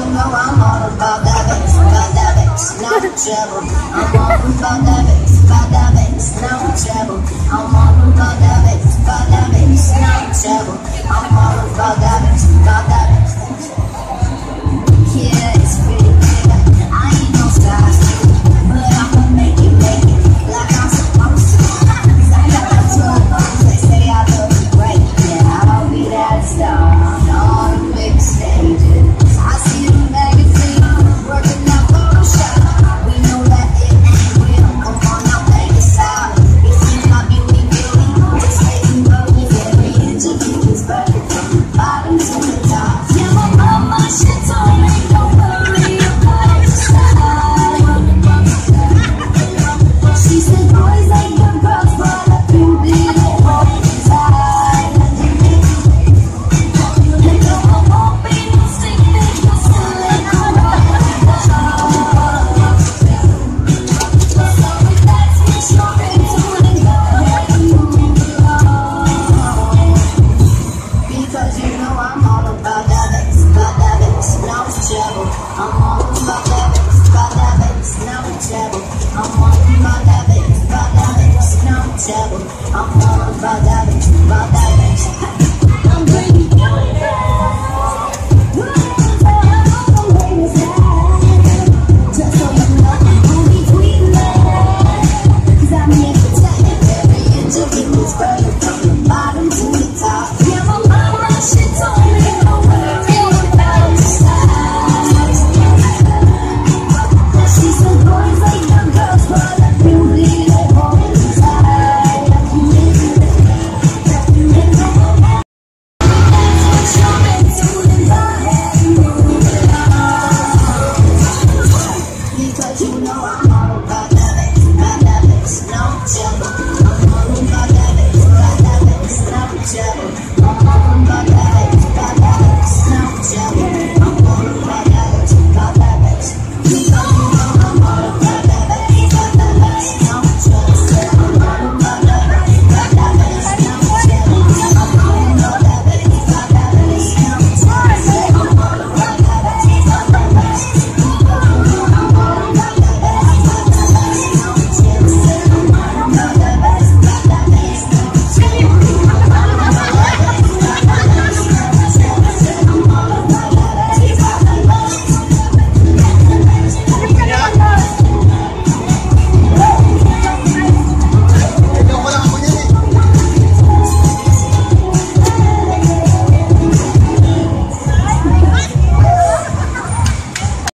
you know I'm all about that bass, about that bass, no trouble. I'm all about that bass, I'm on my diabetes, my diabetes, no trouble. I'm on my diabetes, my diabetes. together.